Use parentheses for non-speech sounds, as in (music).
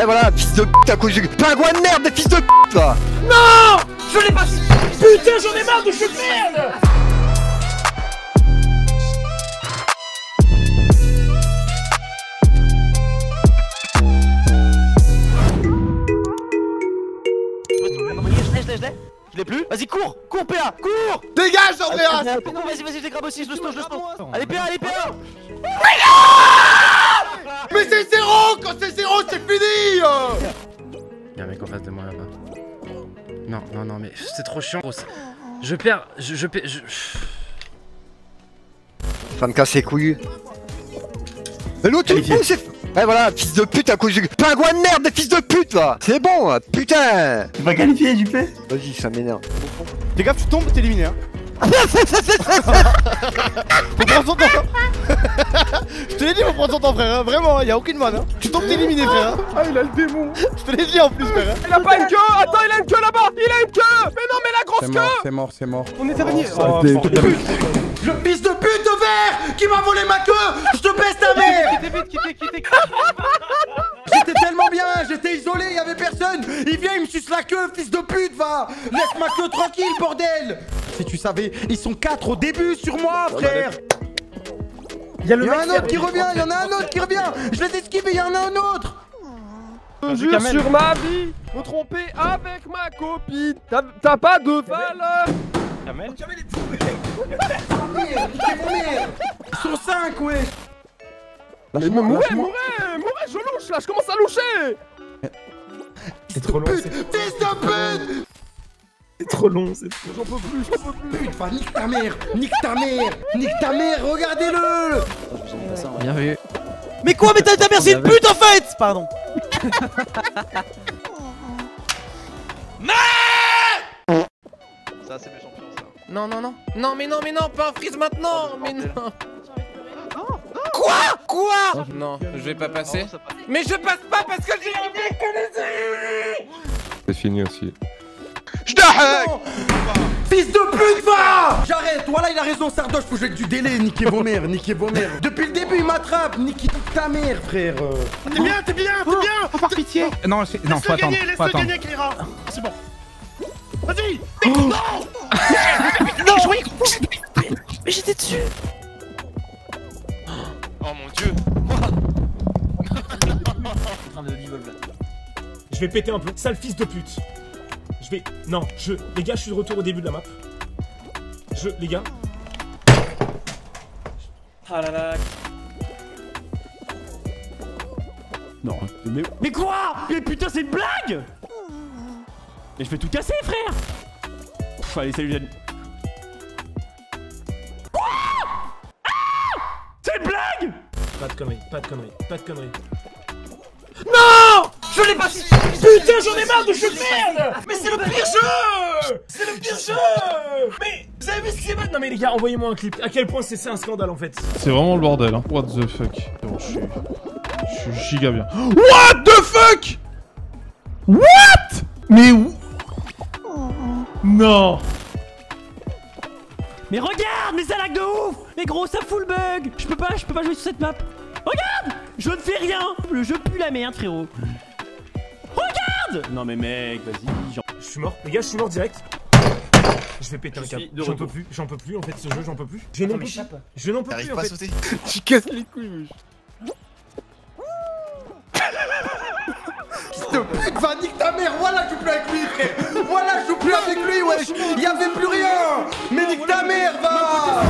Ouais voilà, fils de pute à cause du pingouin de merde, des fils de pute va Non Je l'ai pas Putain, j'en ai marre de ce merde. Je l'ai, je l'ai plus. Vas-y, cours Cours, PA Cours. Dégage, Andreas. Non, vas-y, vas-y, je les grabe aussi, je le stone, je le stone. Allez, PA, allez, PA Mais c'est zéro Quand c'est zéro, c'est Y'a un mec en face de moi là-bas. Non, non, non, mais c'est trop chiant. gros. Je perds. Je, je perds. je- Ça me casse les couilles. Mais l'autre, il c'est... Ouais voilà, fils de pute à cause du pingouin de merde, des fils de pute va C'est bon, putain Tu vas qualifier, JP Vas-y, ça m'énerve. Fais gaffe, tu tombes, t'es éliminé hein (laughs) Faut prendre son temps (laughs) Je te l'ai dit, faut prendre son temps frère, hein. vraiment, y'a aucune manne hein. Frère hein. Ah il a le démon. Je te l'ai dit en plus frère hein. Il a pas une queue. Attends, il a une queue là-bas. Il a une queue. Mais non, mais la grosse queue. c'est mort, c'est mort. On est avenir Oh, Le fils de pute de verre qui m'a volé ma queue. Je te baisse ta mère. J'étais tellement bien, j'étais isolé, y'avait personne. Il vient, il me suce la queue, fils de pute, va. Laisse ma queue tranquille, bordel. Si tu savais, ils sont quatre au début sur moi, frère. Il y a le Il y a mec un autre qui revient, il y en a un autre. qui revient Je les esquive et il y en a un autre. Je jure sur ma vie. Me tromper avec ma copine. T'as- pas de valeur. Ils sont cinq, ouais. Mourais, mourais, mourais, je louche là, je commence à loucher. C'est trop long, Fils de pute. C'est trop long, c'est trop... J'en peux plus, j'en peux plus. Pute, va, nique ta mère Nique ta mère Nique ta mère, regardez-le. Bien vu. Mais quoi Mais ta ta mère c'est une pute en fait Pardon. (laughs) Ça, c'est mes champions, ça. Non non non. Non mais non mais non, pas un freeze maintenant Mais non Quoi? Quoi? Non, je vais pas passer. passe. Mais je passe pas parce que j'ai C'est fini aussi. Non Fils de pute, va J'arrête, voilà il a raison, Sardoche, faut jouer avec du délai, niquez vos mères, niquez vos mères. Depuis le début, il m'attrape, niquez ta mère, frère. T'es bien, t'es bien, t'es bien Faut faire pitié. Non, c'est- non, faut attendre. Faut attendre. Cléra C'est bon Vas-y Mais j'étais dessus Oh mon dieu Je vais péter un peu, sale fils de pute Je vais... Non, je... Les gars, je suis de retour au début de la map. Je... Les gars... Ah là là... Non, mais... Mais quoi? Mais putain, c'est une blague! Mais je vais tout casser, frère! Pff, allez, salut, Yann. Quoi? Ah! C'est une blague! Pas de conneries, pas de conneries, pas de conneries. Non! Je l'ai pas Putain, j'en ai marre de ce merde Mais c'est le pire jeu C'est le pire jeu Mais vous avez vu ce qui Non mais les gars, envoyez-moi un clip. À quel point c'est c'est un scandale en fait. C'est vraiment le bordel, hein. What the fuck. Bon, je suis. Je suis giga bien. What the fuck What Mais où Non Mais regarde, mais ça lag de ouf Mais gros, ça fout le bug Je peux pas, je peux pas jouer sur cette map. Regarde Je ne fais rien Le jeu pue la merde, frérot. Non mais mec, vas-y. j'en- Je suis mort, les gars, je suis mort direct. Je vais péter un câble. J'en peux plus, j'en peux plus en fait ce jeu, j'en peux plus. Je n'en peux plus. Je n'en peux plus en pas à fait. sauter (laughs) Tu casses les couilles, va nique ta mère, voilà, je joue plus avec lui, frère Voilà, je joue plus avec lui, wesh Il y avait plus rien Mais nique ta mère, va